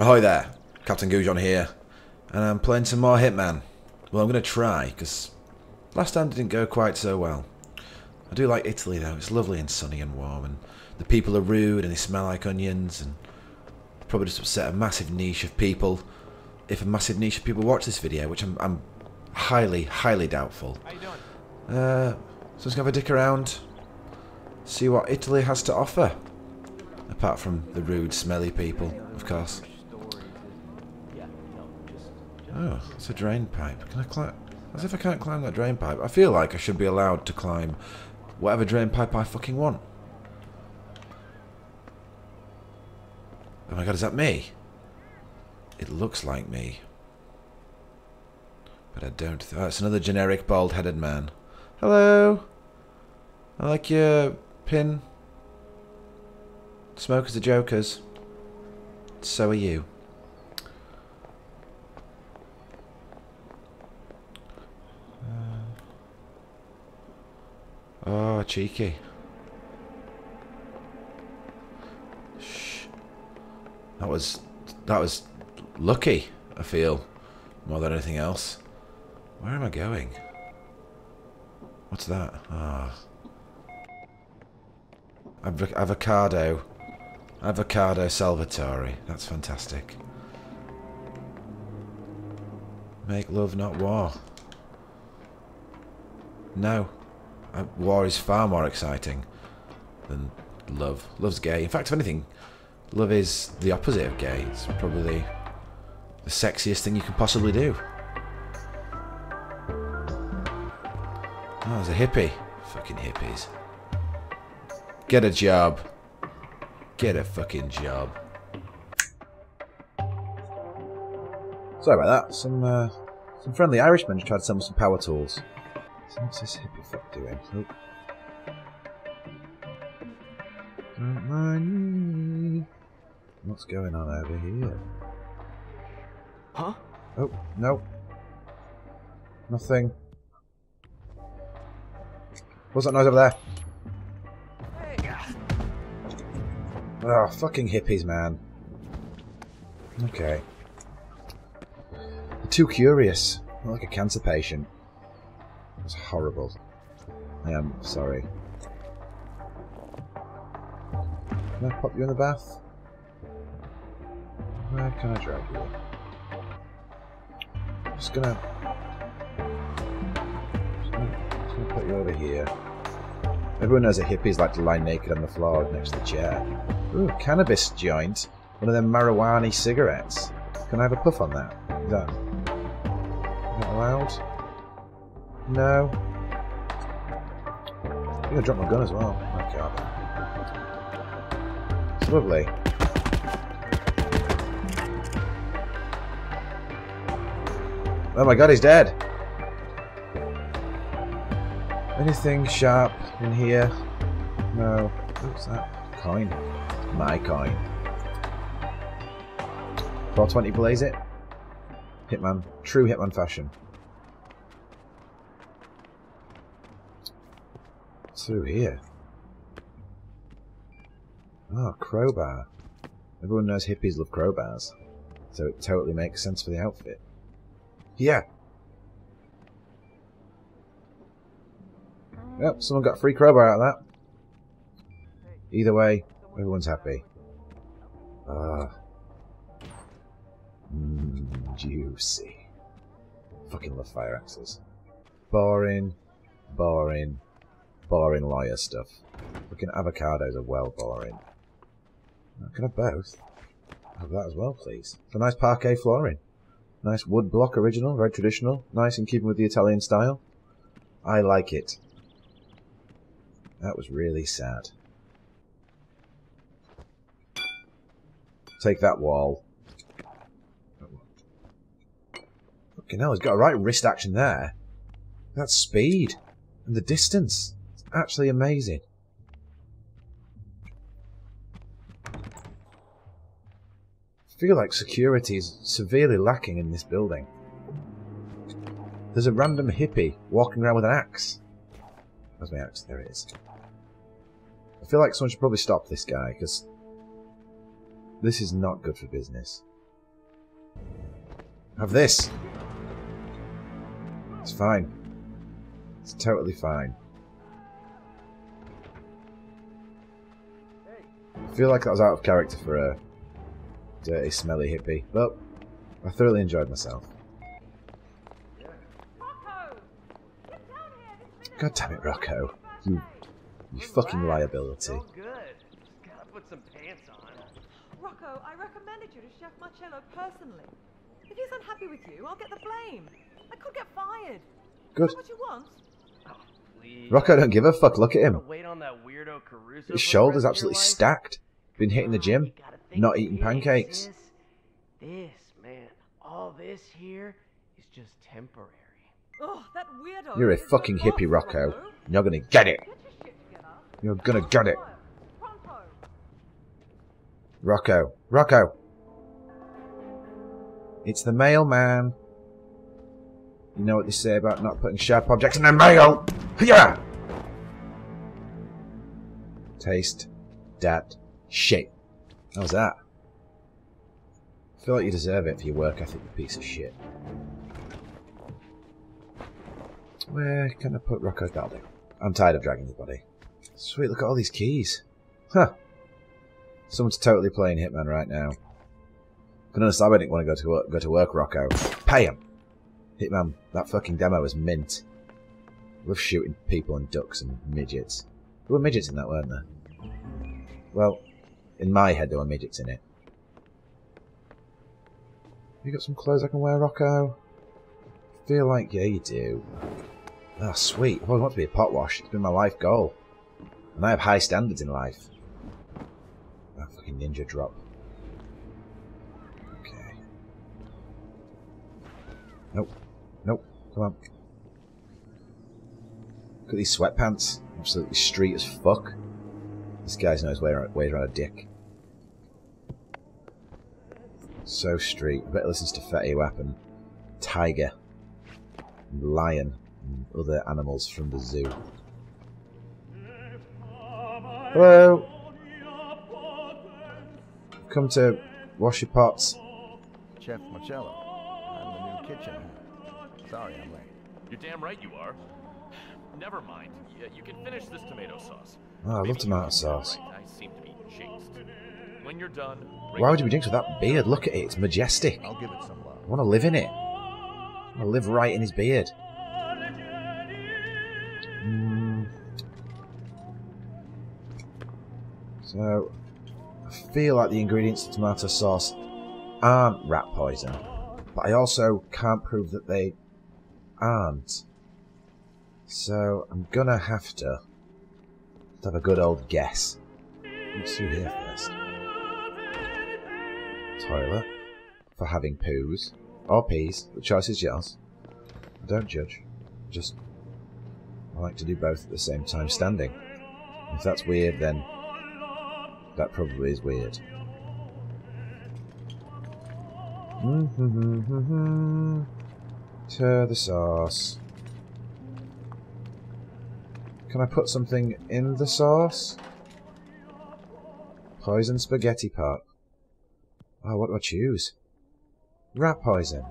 Ahoy there, Captain Goujon here, and I'm playing some more Hitman. Well, I'm going to try, because last time didn't go quite so well. I do like Italy though, it's lovely and sunny and warm, and the people are rude and they smell like onions, and probably just upset a massive niche of people, if a massive niche of people watch this video, which I'm, I'm highly, highly doubtful. How you doing? Uh, so let's have a dick around, see what Italy has to offer. Apart from the rude, smelly people, of course. Oh, it's a drain pipe. Can I climb? As if I can't climb that drain pipe. I feel like I should be allowed to climb whatever drain pipe I fucking want. Oh my god, is that me? It looks like me. But I don't... Oh, it's another generic bald-headed man. Hello! I like your pin. Smokers are jokers. So are you. Oh, cheeky. Shh. That was that was lucky, I feel, more than anything else. Where am I going? What's that? Ah. Avo avocado. Avocado Salvatore. That's fantastic. Make love, not war. No. Uh, war is far more exciting than love. Love's gay. In fact, if anything, love is the opposite of gay. It's probably the sexiest thing you can possibly do. Oh, there's a hippie. Fucking hippies. Get a job. Get a fucking job. Sorry about that. Some uh, some friendly Irishmen tried to sell me some power tools. So what's this hippie fuck doing? Oh. Don't mind me. What's going on over here? Huh? Oh, no. Nothing. What's that noise over there? Oh, fucking hippies, man. Okay. They're too curious. Like a cancer patient. That's horrible. I am sorry. Can I pop you in the bath? Where can I drag you? Just gonna, just gonna, just gonna put you over here. Everyone knows that hippies like to lie naked on the floor next to the chair. Ooh, cannabis joint. One of them marijuana cigarettes. Can I have a puff on that? Is that, is that allowed? No. I'm gonna drop my gun as well. Oh god. It's lovely. Oh my god, he's dead! Anything sharp in here? No. What's that? Coin. My coin. 420 blaze it. Hitman. True Hitman fashion. Through here? Oh, crowbar. Everyone knows hippies love crowbars. So it totally makes sense for the outfit. Yeah. Yep, someone got a free crowbar out of that. Either way, everyone's happy. Ah. Mmm, juicy. Fucking love fire axes. Boring. Boring. Boring lawyer stuff. Looking avocados are well boring. Uh, I can have both? Have that as well, please. A nice parquet flooring. Nice wood block original, very traditional. Nice in keeping with the Italian style. I like it. That was really sad. Take that wall. Fucking hell, he's got a right wrist action there. That speed. And the distance actually amazing. I feel like security is severely lacking in this building. There's a random hippie walking around with an axe. Where's my axe? There it is. I feel like someone should probably stop this guy, because this is not good for business. Have this. It's fine. It's totally fine. I feel like that was out of character for a dirty, smelly hippie, but I thoroughly enjoyed myself. God damn it, Rocco. You, you fucking liability. Good. Just gotta put some pants on. Rocco, I recommended you to Chef Marcello personally. If he's unhappy with you, I'll get the blame. I could get fired. Good. Is that what you want? Please. Rocco don't give a fuck, look at him. Wait on that weirdo Caruso. His shoulder's rest of your absolutely stacked. Been hitting the gym, you gotta think not eating pancakes. This, this, man, all this here is just temporary. Oh, that weirdo. You're a fucking boss, hippie, Rocco. Rocco. You're gonna get it. Get your shit together. You're gonna get it. Rocco. Rocco. It's the mailman. You know what they say about not putting sharp objects in the mail? Yeah. Taste that shit. How's that? I feel like you deserve it for your work ethic, you piece of shit. Where can I put Rocco's body? I'm tired of dragging his body. Sweet, look at all these keys. Huh. Someone's totally playing Hitman right now. Can understand why I didn't want to go to work, go to work, Rocco. Pay him. Hitman, that fucking demo is mint. Love shooting people and ducks and midgets. There were midgets in that, weren't there? Well, in my head there were midgets in it. You got some clothes I can wear, Rocco? Feel like yeah, you do. Ah, sweet. I've always wanted to be a pot wash. It's been my life goal. And I have high standards in life. That fucking ninja drop. Okay. Nope. Nope. Come on. Look at these sweatpants. Absolutely street as fuck. This guy's knows way around, way around a dick. So street. I bet he listens to Fetty Weapon, Tiger, and Lion, and other animals from the zoo. Hello. Come to wash your pots. Chef Marcello. I'm the new kitchen. Sorry I'm late. You're damn right you are. Never mind. Yeah, you can finish this tomato sauce. Oh, I love tomato sauce. Right, I seem to be jinxed. When you're done, Why would you be jinxed with that beard? Look at it, it's majestic. I'll give it some love. I want to live in it. I want to live right in his beard. Mm. So, I feel like the ingredients of tomato sauce aren't rat poison, but I also can't prove that they aren't. So, I'm gonna have to have a good old guess. Let's here first. Toilet for having poos or peas. The choice is yours. I don't judge. Just I like to do both at the same time standing. If that's weird, then that probably is weird. To the sauce. Can I put something in the sauce? Poison spaghetti pot. Oh, what do I choose? Rat poison.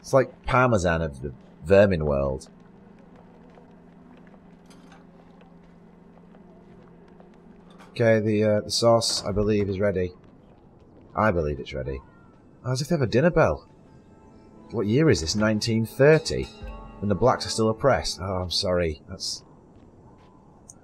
It's like Parmesan of the vermin world. Okay, the uh, the sauce, I believe, is ready. I believe it's ready. Oh, as if they have a dinner bell. What year is this? 1930? When the blacks are still oppressed? Oh, I'm sorry. That's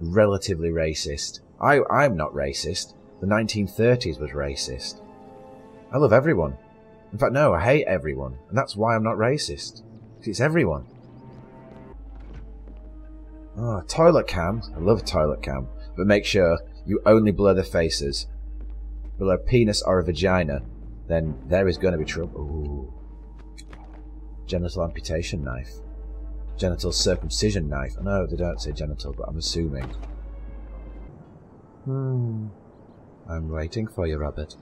relatively racist. I, I'm not racist. The 1930s was racist. I love everyone. In fact, no, I hate everyone. And that's why I'm not racist. it's everyone. Oh, toilet cam. I love toilet cam. But make sure you only blur the faces. Blur a penis or a vagina, then there is going to be trouble. Ooh. Genital amputation knife. Genital circumcision knife. I know they don't say genital, but I'm assuming. Hmm. I'm waiting for you, Robert.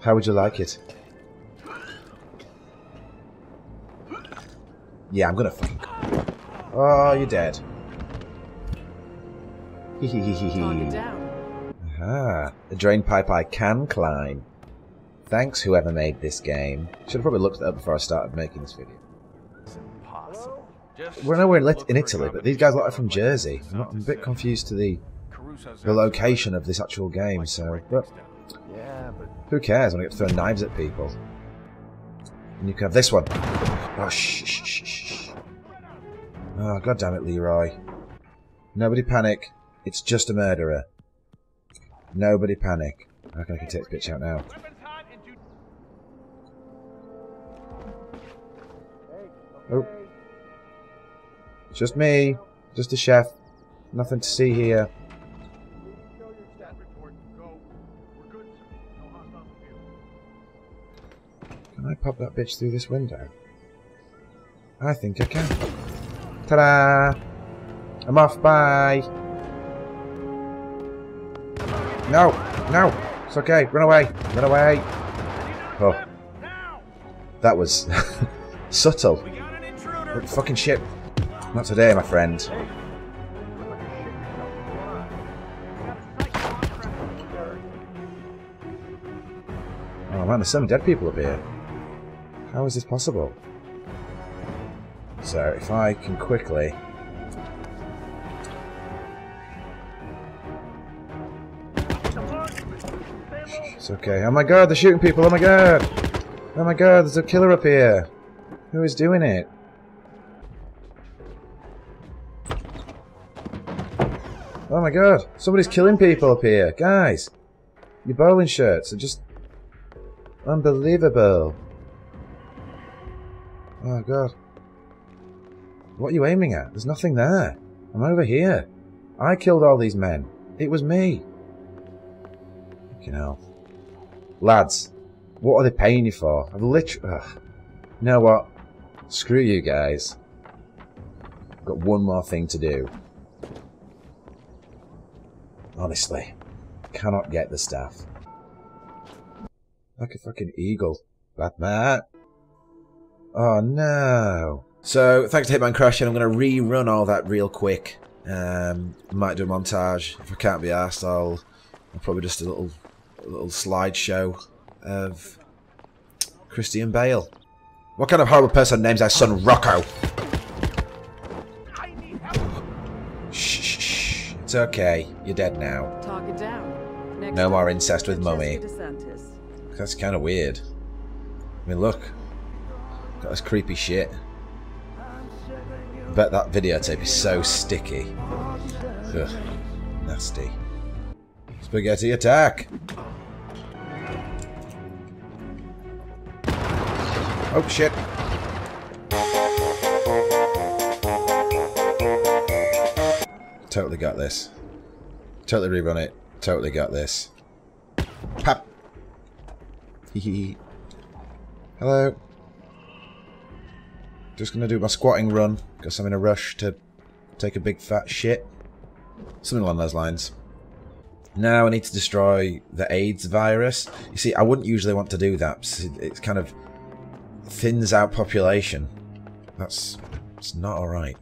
How would you like it? Yeah, I'm gonna fucking. Oh, you're dead. Down. Ah, a drain pipe I can climb. Thanks, whoever made this game. Should have probably looked it up before I started making this video. It's impossible. Just We're nowhere in, Lit- in Italy, but these guys sense. are from Jersey. I'm, not, I'm a bit confused to the, the location of this actual game, so... But who cares when I get to throw knives at people? And you can have this one. Oh, shh, shh, shh, shh. Oh, god damn it, Leroy. Nobody panic. It's just a murderer. Nobody panic. I reckon I can take this bitch out now. Oh. It's just me. Just a chef. Nothing to see here. Can I pop that bitch through this window? I think I can. Ta-da! I'm off, bye! No! No! It's okay, run away! Run away! Oh. That was subtle. Oh, fucking shit. Not today, my friend. Oh man, there's some dead people up here. How is this possible? So, if I can quickly... It's okay. Oh my god, they're shooting people! Oh my god! Oh my god, there's a killer up here! Who is doing it? My god, somebody's killing people up here! Guys! Your bowling shirts are just... Unbelievable! Oh god. What are you aiming at? There's nothing there. I'm over here. I killed all these men. It was me. Fucking hell. Lads, what are they paying you for? I've literally... Ugh. You know what? Screw you guys. I've got one more thing to do. Honestly. Cannot get the staff. Like a fucking eagle. Batman. Oh no. So, thanks to Hitman Crash, I'm going to rerun all that real quick. Um, might do a montage. If I can't be asked, I'll, I'll probably just a little, a little slideshow of Christian Bale. What kind of horrible person names their son Rocco? It's okay. You're dead now. Target down. Next No more incest with mummy. That's kind of weird. I mean, look. Got this creepy shit. Bet that videotape is so sticky. Ugh. Nasty. Spaghetti attack! Oh shit! Totally got this. Totally rerun it. Totally got this. Pap! Hello. Just gonna do my squatting run, because I'm in a rush to take a big fat shit. Something along those lines. Now I need to destroy the AIDS virus. You see, I wouldn't usually want to do that. it- It's kind of thins out population. That's it's not alright.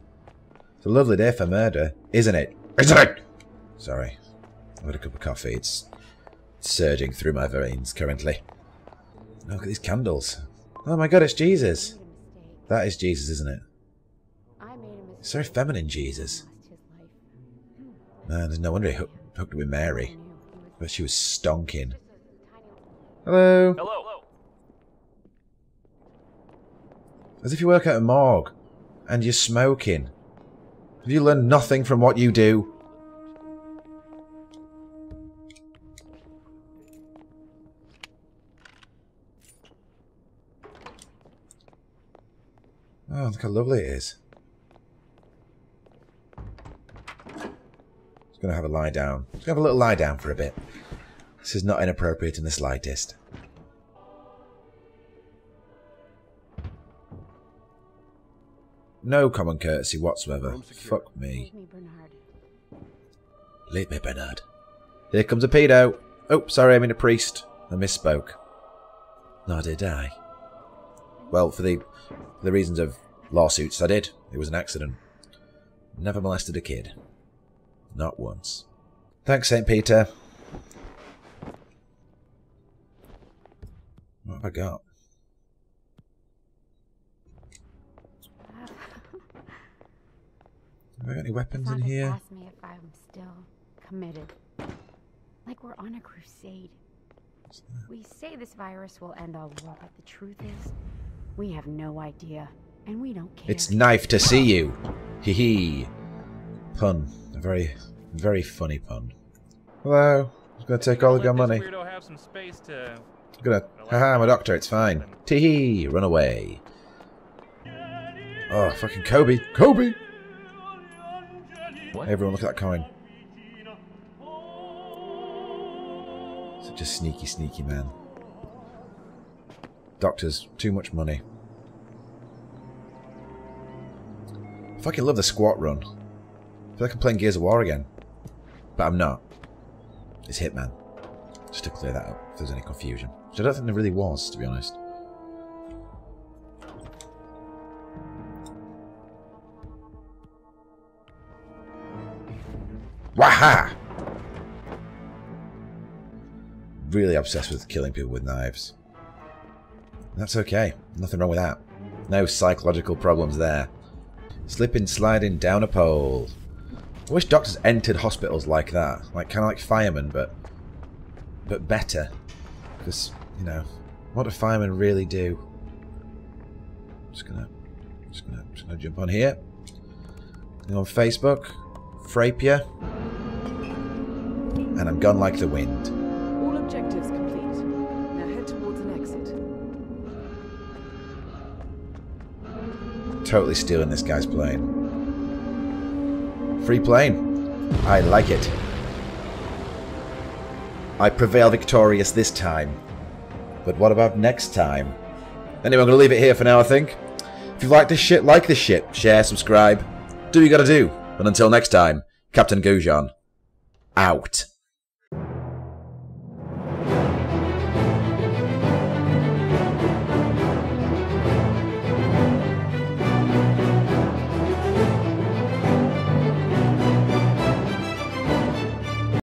A lovely day for murder, isn't it? Isn't it? Sorry. I've had a cup of coffee. It's surging through my veins currently. Look at these candles. Oh my god, it's Jesus. That is Jesus, isn't it? I made a mistake. It's very feminine Jesus. Lost his life. Man, there's no wonder he hooked, hooked up with Mary. But she was stonking. just a tiny little Hello. Hello. As if you work at a morgue and you're smoking. Have you learned nothing from what you do? Oh, look how lovely it is. Just gonna have a lie down. Just gonna have a little lie down for a bit. This is not inappropriate in the slightest. No common courtesy whatsoever. Fuck me. Leave me, Bernard. Here comes a pedo. Oh, sorry, I mean a priest. I misspoke. Nor did I. Well, for the the reasons of lawsuits, I did. It was an accident. Never molested a kid. Not once. Thanks, St. Peter. What have I got? Have I got any weapons in Scientists here? asked me if I'm still committed. Like we're on a crusade. We say this virus will end all war, but the truth is, we have no idea, and we don't care. It's knife to see you. Hee hee. Pun. A very, very funny pun. Hello. I'm gonna take all of your money. Have some space to. I'm gonna. Haha, I'm a doctor. It's fine. Tee hee. Run away. Oh, fucking Kobe. Kobe. What? Everyone, look at that coin. Such a sneaky, sneaky man. Doctors, too much money. I fucking love the squat run. I feel like I'm playing Gears of War again. But I'm not. It's Hitman. Just to clear that up, if there's any confusion. Which I don't think there really was, to be honest. Waha! Really obsessed with killing people with knives. That's okay. Nothing wrong with that. No psychological problems there. Slipping, sliding down a pole. I wish doctors entered hospitals like that. Like, kind of like firemen, but... But better. Because, you know, what do firemen really do? Just gonna... Just gonna, just gonna jump on here. On Facebook. Frapier. And I'm gone like the wind. All objectives complete. Now head towards an exit. Totally stealing this guy's plane. Free plane. I like it. I prevail victorious this time. But what about next time? Anyway, I'm going to leave it here for now, I think. If you like this shit, like this shit. Share, subscribe. Do what you gotta do. And until next time, Captain Goujon, out.